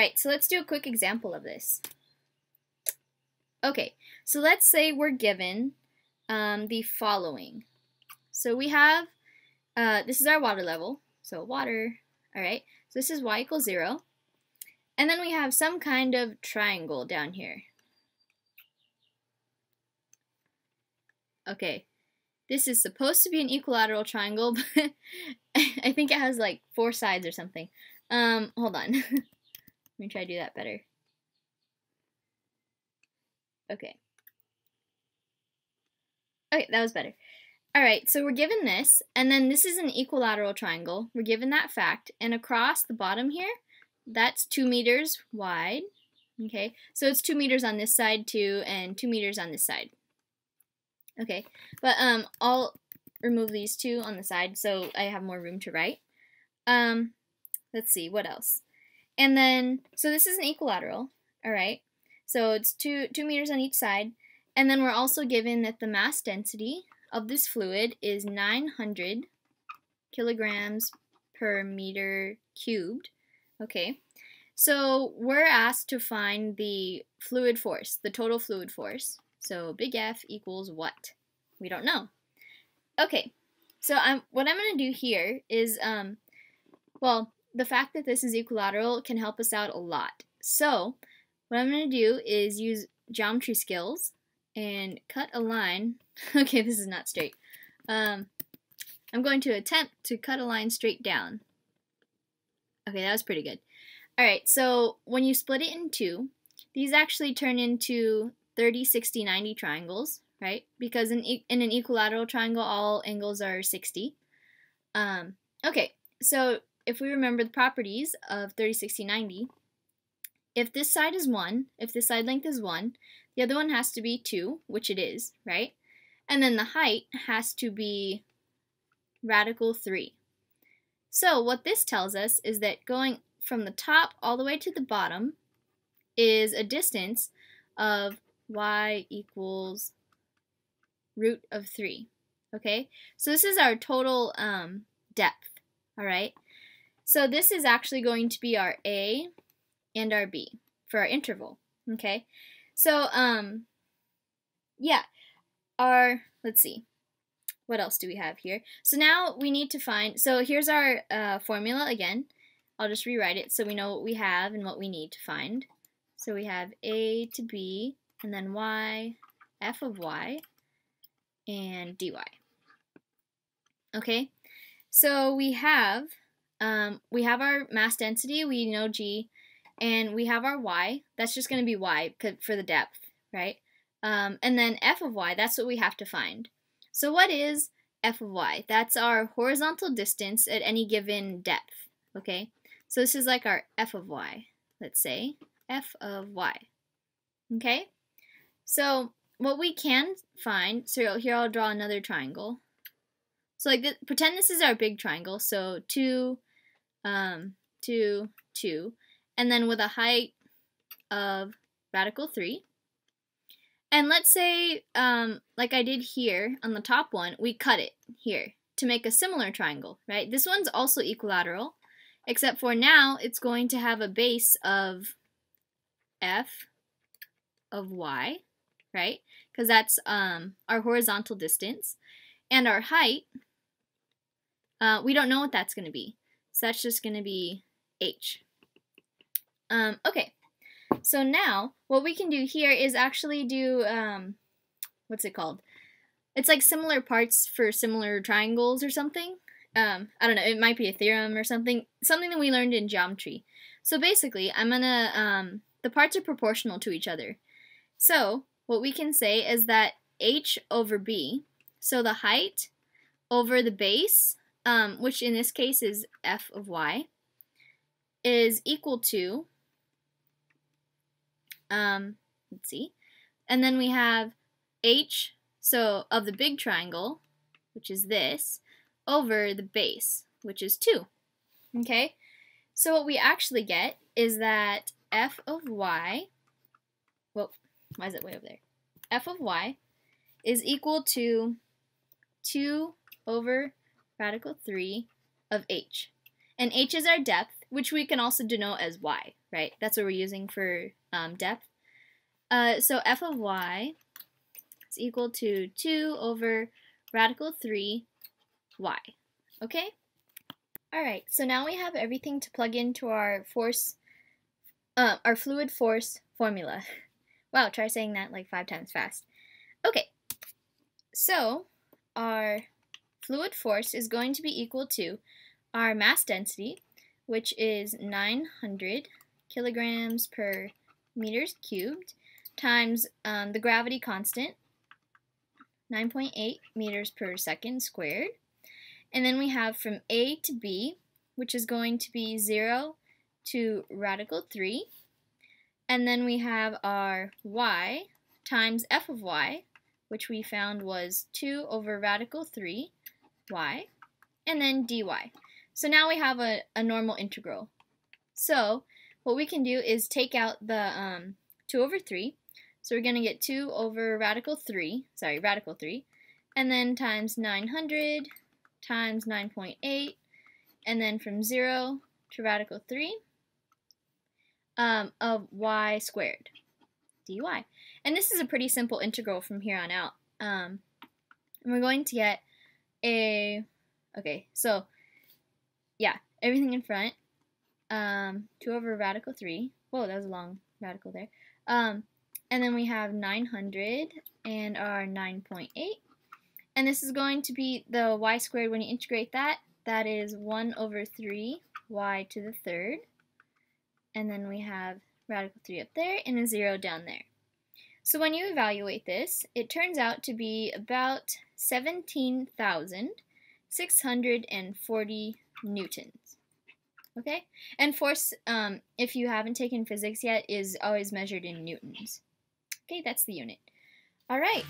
Alright, so let's do a quick example of this. Okay, so let's say we're given um, the following. So we have, uh, this is our water level, so water, alright, so this is y equals 0. And then we have some kind of triangle down here. Okay, this is supposed to be an equilateral triangle, but I think it has like four sides or something. Um, hold on. Let me try to do that better. Okay. Okay, that was better. Alright, so we're given this, and then this is an equilateral triangle. We're given that fact, and across the bottom here, that's 2 meters wide. Okay, so it's 2 meters on this side too, and 2 meters on this side. Okay, but um, I'll remove these two on the side so I have more room to write. Um, let's see, what else? And then, so this is an equilateral, alright? So it's two, two meters on each side. And then we're also given that the mass density of this fluid is 900 kilograms per meter cubed. Okay, so we're asked to find the fluid force, the total fluid force. So big F equals what? We don't know. Okay, so I'm, what I'm going to do here is, um, well, the fact that this is equilateral can help us out a lot. So what I'm going to do is use geometry skills and cut a line. okay, this is not straight. Um, I'm going to attempt to cut a line straight down. Okay, that was pretty good. Alright, so when you split it in two, these actually turn into 30, 60, 90 triangles, right? Because in, e in an equilateral triangle, all angles are 60. Um, okay, so if we remember the properties of 30, 60, 90, if this side is 1, if the side length is 1, the other one has to be 2, which it is, right? And then the height has to be radical 3. So what this tells us is that going from the top all the way to the bottom is a distance of y equals root of 3. Okay, so this is our total um, depth, all right? So this is actually going to be our A and our B for our interval, okay? So, um, yeah, our, let's see, what else do we have here? So now we need to find, so here's our uh, formula again. I'll just rewrite it so we know what we have and what we need to find. So we have A to B, and then Y, F of Y, and dy. Okay, so we have um, we have our mass density, we know g, and we have our y. That's just going to be y for the depth, right? Um, and then f of y, that's what we have to find. So what is f of y? That's our horizontal distance at any given depth, okay? So this is like our f of y, let's say, f of y, okay? So what we can find, so here I'll draw another triangle. So like, pretend this is our big triangle, so 2, um, 2, 2, and then with a height of radical 3. And let's say, um, like I did here on the top one, we cut it here to make a similar triangle, right? This one's also equilateral, except for now it's going to have a base of f of y, right? Because that's um, our horizontal distance. And our height, uh, we don't know what that's going to be. So that's just going to be h. Um, okay, so now what we can do here is actually do, um, what's it called? It's like similar parts for similar triangles or something. Um, I don't know, it might be a theorem or something, something that we learned in geometry. So basically, I'm going to, um, the parts are proportional to each other. So what we can say is that h over b, so the height over the base, um, which in this case is f of y, is equal to, um, let's see, and then we have h, so of the big triangle, which is this, over the base, which is 2. Okay? So what we actually get is that f of y, well, why is it way over there? f of y is equal to 2 over radical 3 of h. And h is our depth, which we can also denote as y. right? That's what we're using for um, depth. Uh, so f of y is equal to 2 over radical 3 y. Okay? Alright, so now we have everything to plug into our force, uh, our fluid force formula. wow, try saying that like five times fast. Okay, so our fluid force is going to be equal to our mass density, which is 900 kilograms per meters cubed, times um, the gravity constant, 9.8 meters per second squared. And then we have from A to B, which is going to be 0 to radical 3. And then we have our y times f of y, which we found was 2 over radical 3 y, and then dy. So now we have a, a normal integral. So what we can do is take out the um, 2 over 3. So we're going to get 2 over radical 3, sorry, radical 3, and then times 900 times 9.8, and then from 0 to radical 3 um, of y squared dy. And this is a pretty simple integral from here on out. Um, and we're going to get a, okay, so yeah, everything in front, um, 2 over radical 3. Whoa, that was a long radical there. Um, and then we have 900 and our 9.8. And this is going to be the y squared when you integrate that. That is 1 over 3 y to the third. And then we have radical 3 up there and a 0 down there. So when you evaluate this, it turns out to be about 17,640 newtons. Okay? And force, um, if you haven't taken physics yet, is always measured in newtons. Okay, that's the unit. All right.